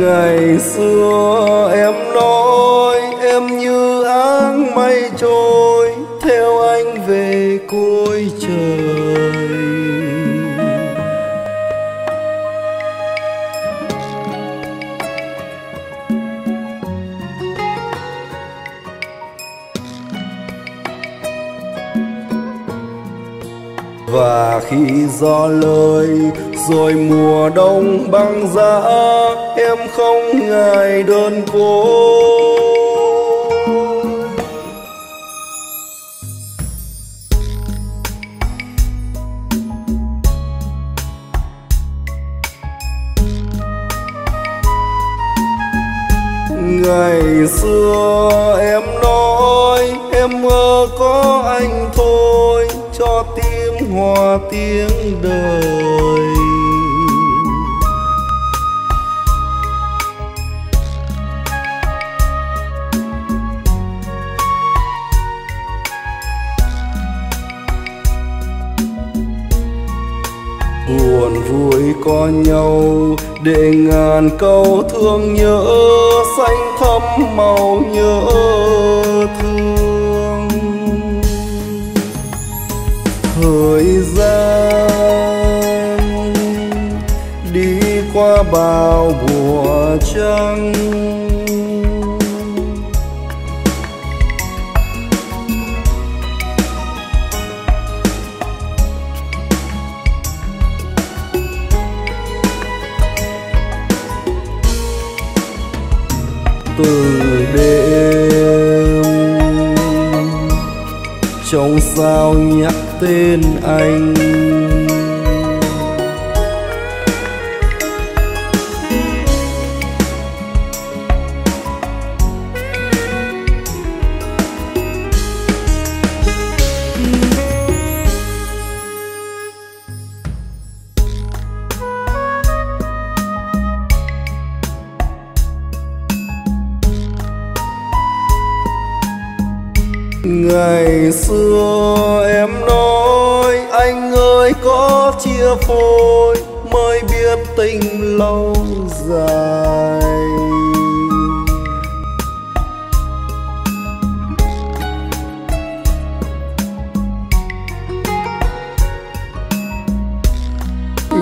ngày xưa em nói và khi gió lời rồi mùa đông băng giá, em không ngại đơn côi ngày xưa em nói em mơ có tiếng đời buồn vui có nhau, để ngàn câu thương nhớ xanh thắm màu nhớ thương. Thời bao mùa trăng từ đêm trong sao nhắc tên anh ngày xưa em nói, anh ơi, có chia phôi, mới biết tình lâu dài.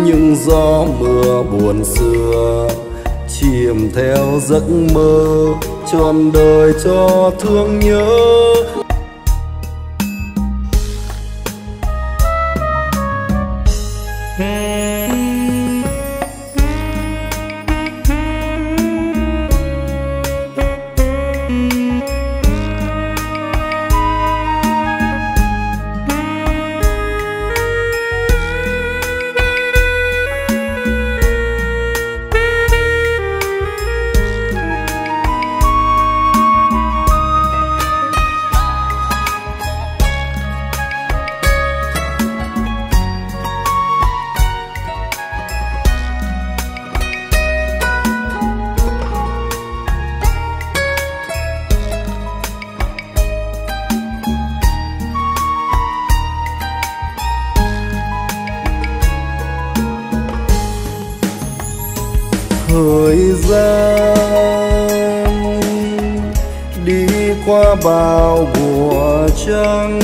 Nhưng gió mưa buồn xưa, chìm theo giấc mơ, trọn đời cho thương nhớ. Thời gian đi qua bao mùa trăng.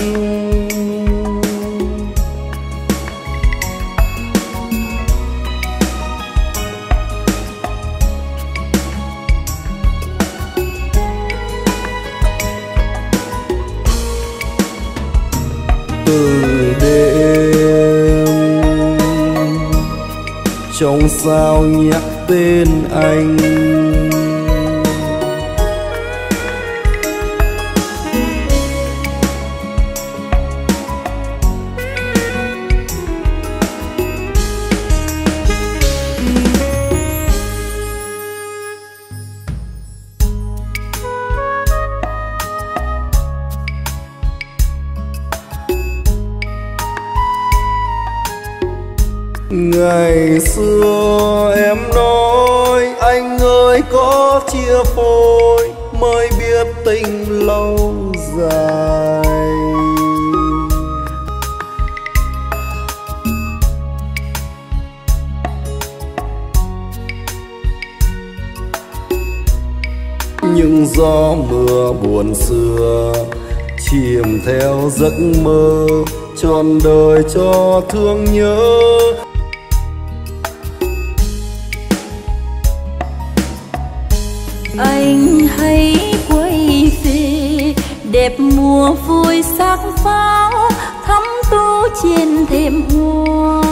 Từ đêm trong sao nhạc tên anh. Ngày xưa em nói chia phôi mới biết tình lâu dài. Những gió mưa buồn xưa, chìm theo giấc mơ, trọn đời cho thương nhớ. Anh hãy quay về đẹp mùa vui sắc pháo thắm tú trên thềm hoa.